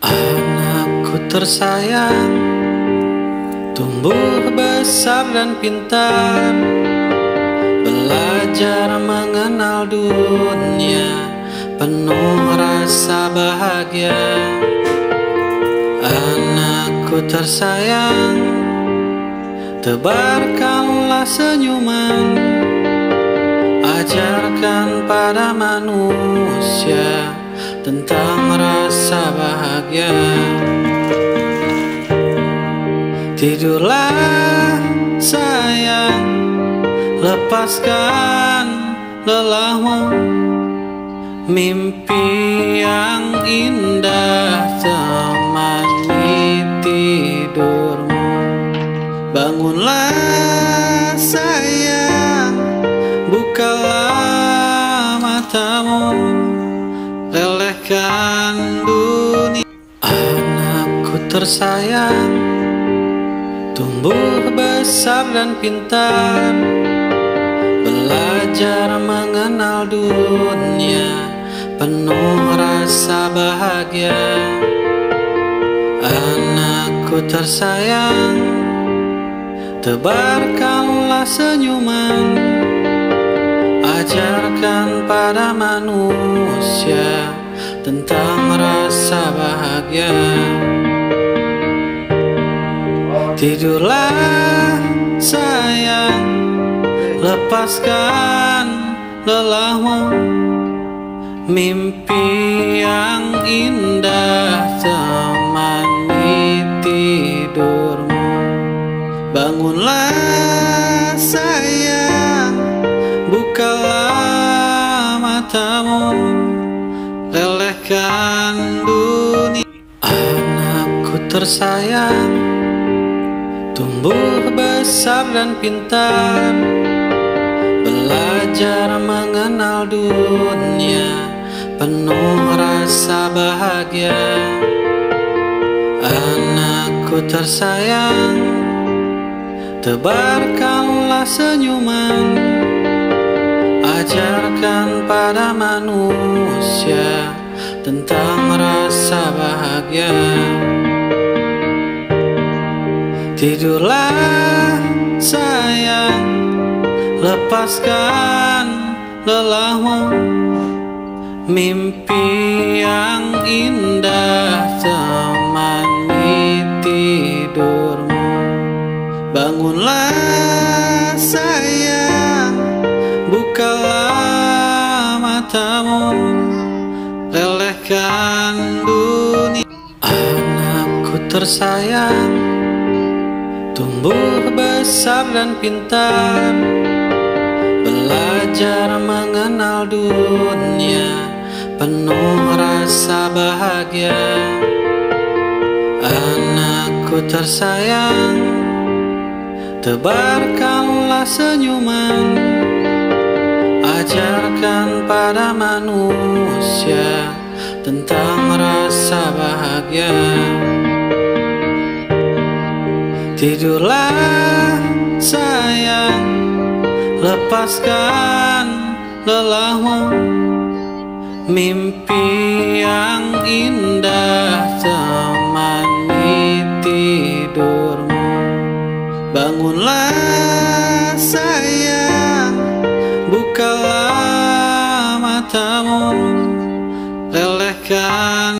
Anakku tersayang Tumbuh besar dan pintar. Belajar mengenal dunia Penuh rasa bahagia. Anakku tersayang Tebarkanlah senyuman. Ajarkan pada manusia tentang rasa bahagia. Tidurlah sayang. Lepaskan lelahmu Mimpi yang indah temani tidurmu. Bangunlah sayang. Bukalah tersayang Tumbuh besar dan pintar Belajar mengenal dunia Penuh rasa bahagia. Anakku tersayang Tebarkanlah senyuman Ajarkan pada manusia Tentang rasa bahagia Tidurlah sayang. Lepaskan lelahmu. Mimpi yang indah temani tidurmu. Bangunlah sayang. Bukalah matamu. Lelehkan dunia. Anakku tersayang Tumbuh besar dan pintar. Belajar mengenal dunia. Penuh rasa bahagia. Anakku tersayang. Tebarkanlah senyuman. Ajarkan pada manusia Tentang rasa bahagia Tidurlah sayang. Lepaskan lelahmu. Mimpi yang indah temani tidurmu. Bangunlah sayang. Bukalah matamu. Lelehkan dunia. Anakku tersayang Tumbuh besar dan pintar. Belajar mengenal dunia. Penuh rasa bahagia. Anakku tersayang. Tebarkanlah senyuman. Ajarkan pada manusia Tentang rasa bahagia Tidurlah sayang. Lepaskan lelahmu. Mimpi yang indah temani tidurmu. Bangunlah sayang. Bukalah